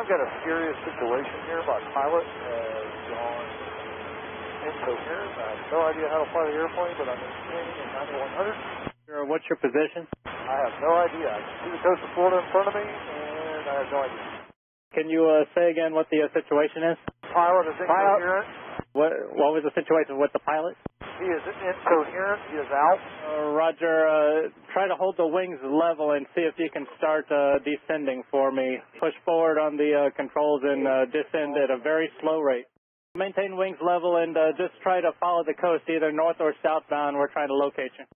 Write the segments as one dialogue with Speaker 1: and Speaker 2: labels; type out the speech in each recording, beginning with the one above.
Speaker 1: I've got a serious situation here. My pilot has gone incoherent. I have no idea how to fly the airplane, but I'm maintaining a 9100.
Speaker 2: Sure, What's your position?
Speaker 1: I have no idea. I can see the coast of Florida in front of me, and I have no idea.
Speaker 2: Can you uh, say again what the uh, situation is?
Speaker 1: Pilot is incoherent.
Speaker 2: What What was the situation with the pilot?
Speaker 1: He is incoherent. He is out.
Speaker 2: Uh, Roger, uh, try to hold the wings level and see if you can start uh, descending for me. Push forward on the uh, controls and uh, descend at a very slow rate. Maintain wings level and uh, just try to follow the coast, either north or southbound. We're trying to locate you.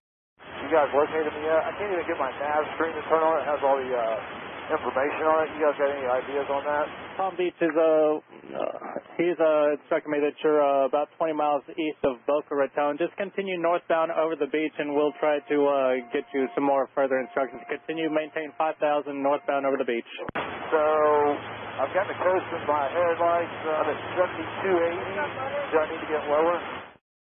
Speaker 1: You guys located me yet? I can't even get my nav screen to turn on. It has all the uh, information on it. You guys got any ideas on that?
Speaker 2: Palm Beach is uh, uh he's uh instructed me that you're uh, about 20 miles east of Boca Raton. Just continue northbound over the beach, and we'll try to uh, get you some more further instructions. Continue maintain 5,000 northbound over the beach.
Speaker 1: So I've got the coast in my headlights. I'm at 7280. Do I need to get lower?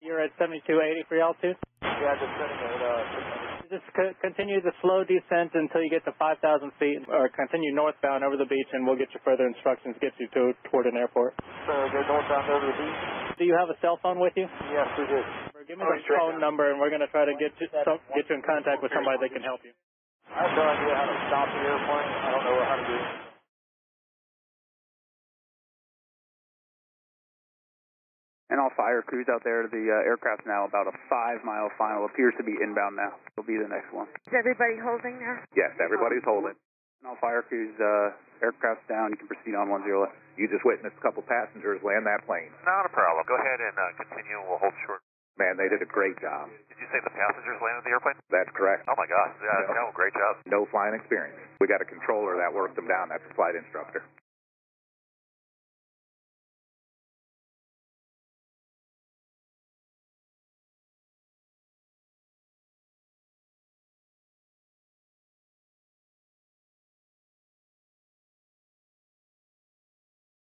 Speaker 2: You're at 7280 for altitude.
Speaker 1: Yeah, just sitting at uh, 600.
Speaker 2: Just c- continue the slow descent until you get to 5,000 feet, or continue northbound over the beach, and we'll get you further instructions, get you to toward an airport.
Speaker 1: So go northbound over the beach?
Speaker 2: Do you have a cell phone with you?
Speaker 1: Yes, we do.
Speaker 2: Give me the phone number, and we're going to try to get you some, get you in contact with somebody that can help you.
Speaker 1: I have no idea how to stop the airplane. I don't know how to do it.
Speaker 3: And all fire crews out there. The uh, aircraft's now about a five mile final. Appears to be inbound now. It'll be the next one.
Speaker 4: Is everybody holding now?
Speaker 3: Yes, everybody's holding. And all fire crews, uh, aircraft's down. You can proceed on one zero left.
Speaker 5: You just witnessed a couple passengers land that plane.
Speaker 6: Not a problem. Go ahead and uh, continue. We'll hold short.
Speaker 5: Man, they did a great job.
Speaker 6: Did you say the passengers landed the airplane?
Speaker 5: That's correct.
Speaker 6: Oh my gosh. Yeah,
Speaker 5: No.
Speaker 6: no, great job.
Speaker 5: No flying experience. We got a controller that worked them down. That's the flight instructor.